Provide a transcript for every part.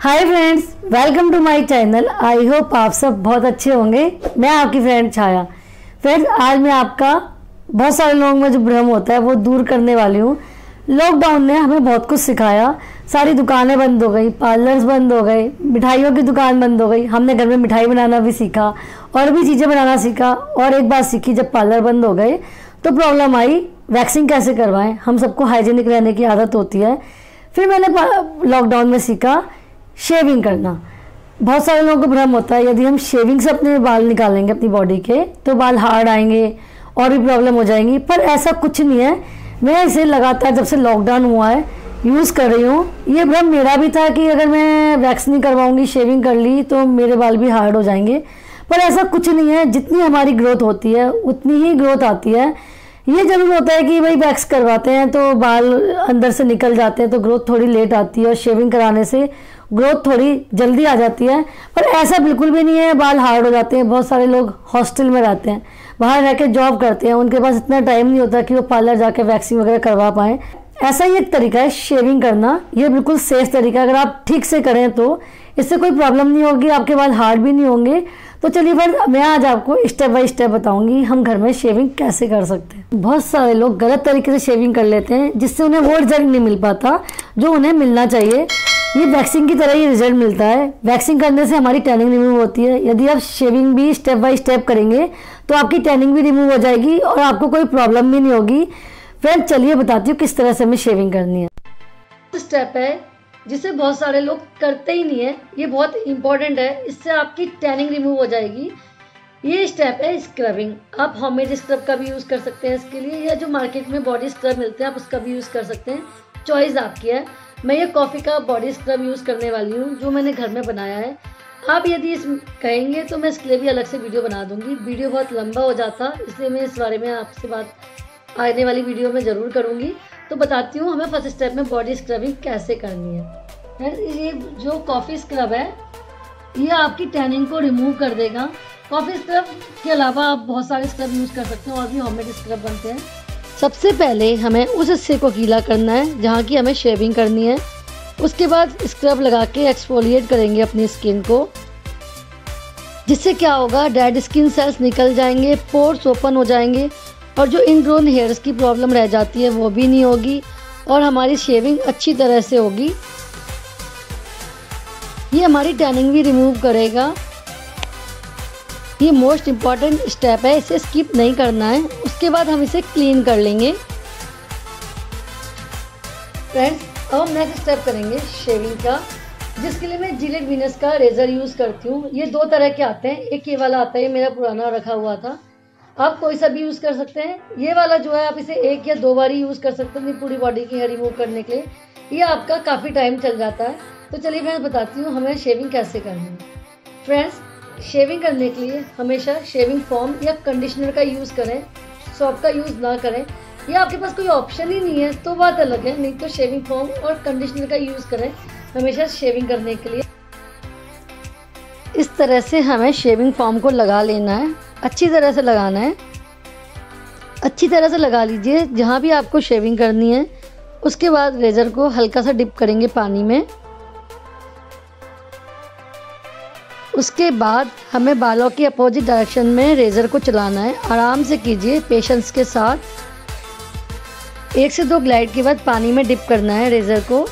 Hi friends welcome to my channel I hope आप सब बहुत अच्छे होंगे। मैं आपकी फ्रेंड छाया। फ्रेंड्स आज मैं आपका बहुत सारे लोगों में जो भ्रम होता है, वो दूर करने वाली हूँ। लॉकडाउन ने हमें बहुत कुछ सिखाया। सारी दुकानें बंद हो गई पार्लर्स बंद हो गए, मिठाइयों की दुकान बंद हो गई। हमने घर में मिठाई बनाना भी सीखा, और भी चीज़ें बनाना सीखा, और एक बात सीखी, जब पार्लर बंद हो गए तो प्रॉब्लम आई वैक्सिंग कैसे करवाएँ? हम सबको हाइजीनिक रहने की आदत होती है। फिर मैंने लॉकडाउन में सीखा शेविंग करना। बहुत सारे लोगों को भ्रम होता है, यदि हम शेविंग से अपने बाल निकालेंगे अपनी बॉडी के तो बाल हार्ड आएँगे और भी प्रॉब्लम हो जाएँगी। पर ऐसा कुछ नहीं है। मैं इसे लगातार जब से लॉकडाउन हुआ है यूज़ कर रही हूँ। ये भ्रम मेरा भी था कि अगर मैं वैक्स नहीं करवाऊँगी शेविंग कर ली तो मेरे बाल भी हार्ड हो जाएँगे। पर ऐसा कुछ नहीं है। जितनी हमारी ग्रोथ होती है, उतनी ही ग्रोथ आती है। ये ज़रूर होता है कि भाई वैक्स करवाते हैं तो बाल अंदर से निकल जाते हैं तो ग्रोथ थोड़ी लेट आती है और शेविंग कराने से ग्रोथ थोड़ी जल्दी आ जाती है, पर ऐसा बिल्कुल भी नहीं है, बाल हार्ड हो जाते हैं, बहुत सारे लोग हॉस्टल में रहते हैं, बाहर रह के जॉब करते हैं, उनके पास इतना टाइम नहीं होता कि वो पार्लर जाके वैक्सीन वगैरह करवा पाएँ। ऐसा ही एक तरीका है शेविंग करना, ये बिल्कुल सेफ़ तरीका है, अगर आप ठीक से करें तो। इससे कोई प्रॉब्लम नहीं होगी, आपके बाल हार्ड भी नहीं होंगे। तो चलिए फिर मैं आज आपको स्टेप बाय स्टेप बताऊँगी, हम घर में शेविंग कैसे कर सकते हैं। बहुत सारे लोग गलत तरीके से शेविंग कर लेते हैं, जिससे उन्हें वो रिज़ल्ट नहीं मिल पाता, जो उन्हें मिलना चाहिए। ये वैक्सीन की तरह ही रिज़ल्ट मिलता है। वैक्सीन करने से हमारी टैनिंग रिमूव होती है। यदि आप शेविंग भी स्टेप बाय स्टेप करेंगे तो आपकी टैनिंग भी रिमूव हो जाएगी और आपको कोई प्रॉब्लम भी नहीं होगी। फ्रेंड चलिए बताती हूँ किस तरह से हमें शेविंग करनी है। स्टेप है, जिसे बहुत सारे लोग करते ही नहीं है, ये बहुत इंपॉर्टेंट है, इससे आपकी टैनिंग रिमूव हो जाएगी। ये स्टेप है स्क्रबिंग आप होममेड स्क्रब का भी यूज़ कर सकते हैं इसके लिए, या जो मार्केट में बॉडी स्क्रब मिलते हैं, आप उसका भी यूज़ कर सकते हैं। चॉइस आपकी है। मैं ये कॉफ़ी का बॉडी स्क्रब यूज़ करने वाली हूँ, जो मैंने घर में बनाया है। आप यदि इस कहेंगे तो मैं इसके लिए भी अलग से वीडियो बना दूँगी। वीडियो बहुत लंबा हो जाता, इसलिए मैं इस बारे में आपसे बात आने वाली वीडियो में ज़रूर करूँगी। तो बताती हूँ, हमें फ़र्स्ट स्टेप में बॉडी स्क्रबिंग कैसे करनी है। ये जो कॉफ़ी स्क्रब है, ये आपकी टैनिंग को रिमूव कर देगा। कॉफ़ी स्क्रब के अलावा आप बहुत सारे स्क्रब यूज़ कर सकते हैं, और भी होममेड स्क्रब बनते हैं। सबसे पहले हमें उस हिस्से को गीला करना है, जहाँ की हमें शेविंग करनी है। उसके बाद स्क्रब लगा के एक्सफोलिएट करेंगे अपनी स्किन को। जिससे क्या होगा डेड स्किन सेल्स निकल जाएँगे पोर्स ओपन हो जाएँगे और जो इन इनग्रोन हेयर्स की प्रॉब्लम रह जाती है, वो भी नहीं होगी और हमारी शेविंग अच्छी तरह से होगी। ये हमारी टैनिंग भी रिमूव करेगा। ये मोस्ट इंपॉर्टेंट स्टेप है, इसे स्किप नहीं करना है। उसके बाद हम इसे क्लीन कर लेंगे। फ्रेंड्स अब हम नेक्स्ट स्टेप करेंगे शेविंग का, जिसके लिए मैं जिलेट विनस का रेजर यूज़ करती हूँ। ये दो तरह के आते हैं। एक ये वाला आता है, ये मेरा पुराना रखा हुआ था। आप कोई सा भी यूज़ कर सकते हैं। ये वाला जो है, आप इसे एक या दो बार ही यूज़ कर सकते हैं पूरी बॉडी की हेयर रिमूव करने के लिए। ये आपका काफ़ी टाइम चल जाता है। तो चलिए मैं बताती हूँ हमें शेविंग कैसे करनी है। फ्रेंड्स शेविंग करने के लिए हमेशा शेविंग फॉर्म या कंडीशनर का यूज़ करें सॉप का यूज़ ना करें। या आपके पास कोई ऑप्शन ही नहीं है तो बात अलग है। नहीं तो शेविंग फॉर्म और कंडीशनर का यूज़ करें हमेशा शेविंग करने के लिए। इस तरह से हमें शेविंग फॉर्म को लगा लेना है। अच्छी तरह से लगाना है। अच्छी तरह से लगा लीजिए, जहाँ भी आपको शेविंग करनी है, उसके बाद रेज़र को हल्का सा डिप करेंगे पानी में। उसके बाद हमें बालों के अपोजिट डायरेक्शन में रेज़र को चलाना है। आराम से कीजिए पेशेंस के साथ। एक से दो ग्लाइड के बाद पानी में डिप करना है रेज़र को।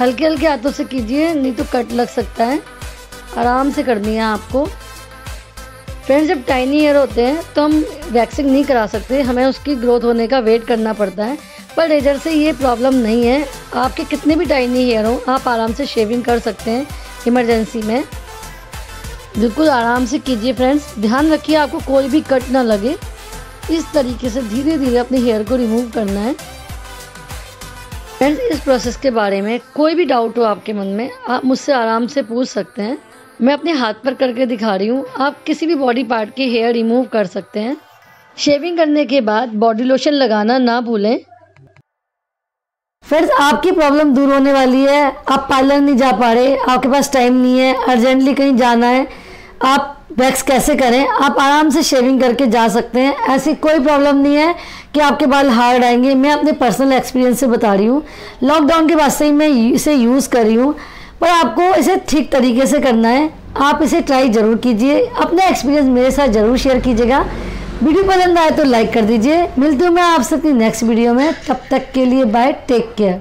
हल्के हल्के हाथों से कीजिए, नहीं तो कट लग सकता है। आराम से करनी है आपको। फ्रेंड्स जब टाइनी हेयर होते हैं तो हम वैक्सिंग नहीं करा सकते। हमें उसकी ग्रोथ होने का वेट करना पड़ता है। पर रेजर से ये प्रॉब्लम नहीं है। आपके कितने भी टाइनी हेयर हों, आप आराम से शेविंग कर सकते हैं। इमरजेंसी में। बिल्कुल आराम से कीजिए फ्रेंड्स। ध्यान रखिए, आपको कोई भी कट ना लगे। इस तरीके से धीरे धीरे अपने हेयर को रिमूव करना है। फ्रेंड्स, इस प्रोसेस के बारे में कोई भी डाउट हो आपके मन में, आप मुझसे आराम से पूछ सकते हैं। मैं अपने हाथ पर करके दिखा रही हूँ। आप किसी भी बॉडी पार्ट के हेयर रिमूव कर सकते हैं। शेविंग करने के बाद बॉडी लोशन लगाना ना भूलें। फ्रेंड्स आपकी प्रॉब्लम दूर होने वाली है। आप पार्लर नहीं जा पा रहे। आपके पास टाइम नहीं है। अर्जेंटली कहीं जाना है। आप वैक्स कैसे करें? आप आराम से शेविंग करके जा सकते हैं। ऐसी कोई प्रॉब्लम नहीं है कि आपके बाल हार्ड आएँगे। मैं अपने पर्सनल एक्सपीरियंस से बता रही हूँ। लॉकडाउन के बाद से ही मैं इसे यूज़ कर रही हूँ। पर आपको इसे ठीक तरीके से करना है। आप इसे ट्राई ज़रूर कीजिए। अपना एक्सपीरियंस मेरे साथ ज़रूर शेयर कीजिएगा। वीडियो पसंद आए तो लाइक कर दीजिए। मिलती हूँ मैं आपसे अपनी नेक्स्ट वीडियो में। तब तक के लिए बाय टेक केयर